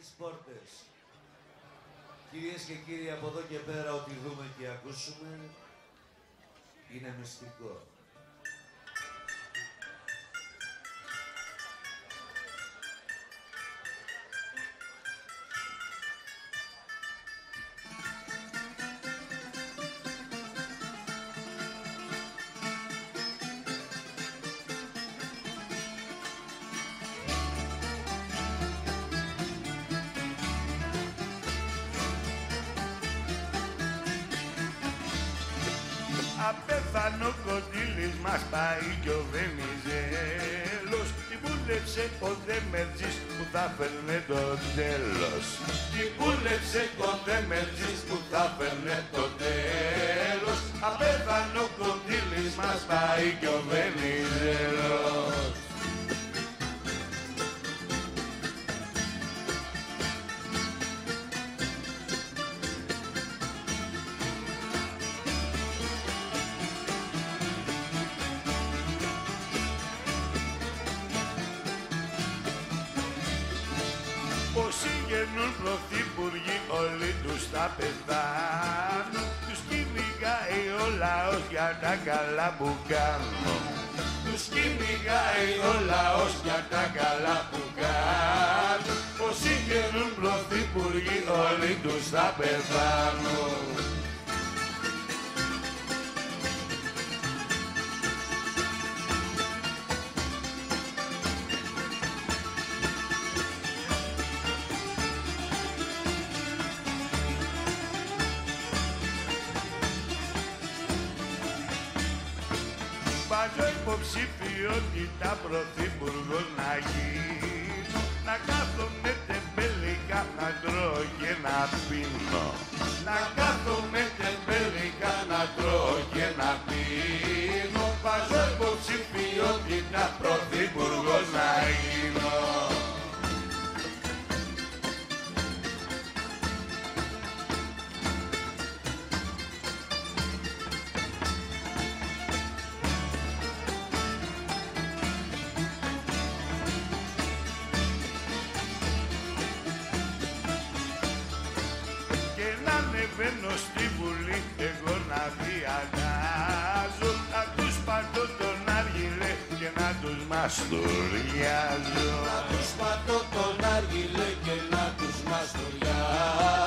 στις πόρτες. Κυρίες και κύριοι, από εδώ και πέρα ό,τι δούμε και ακούσουμε είναι μυστικό. Απέθανο κοντήλης μας πάει κι ο Βενιζέλος. Την πούλεψε ο Δέμερτζης που θα φέρνε το τέλος. Την πούλεψε ο Δέμερτζης που θα φέρνε το τέλος. Απέθανο κοντήλης μας πάει κι ο Βενιζέλος Όσοι γεννούν πρωθυπουργοί όλοι τους θα πεθάνουν. Τους κυνηγάει ο λαός για τα καλά που κάνουν. Τους κυνηγάει ο λαός για τα καλά που κάνουν. Όσοι γεννούν πρωθυπουργοί όλοι τους θα πεθάνουν Βάζω υποψηφιότητα πρωθυπουργός να γίνω. Να κάθομαι τεμπέλικα να τρώω και να πίνω. Να κάθομαι τεμπέλικα να τρώω και να πίνω Μένω στη βουλή εγώ να διαγάζω Να τους πατώ τον άργυλε και να τους μαστοριάζω. Να τους πατώ τον άργυλε και να τους μαστοριάζω.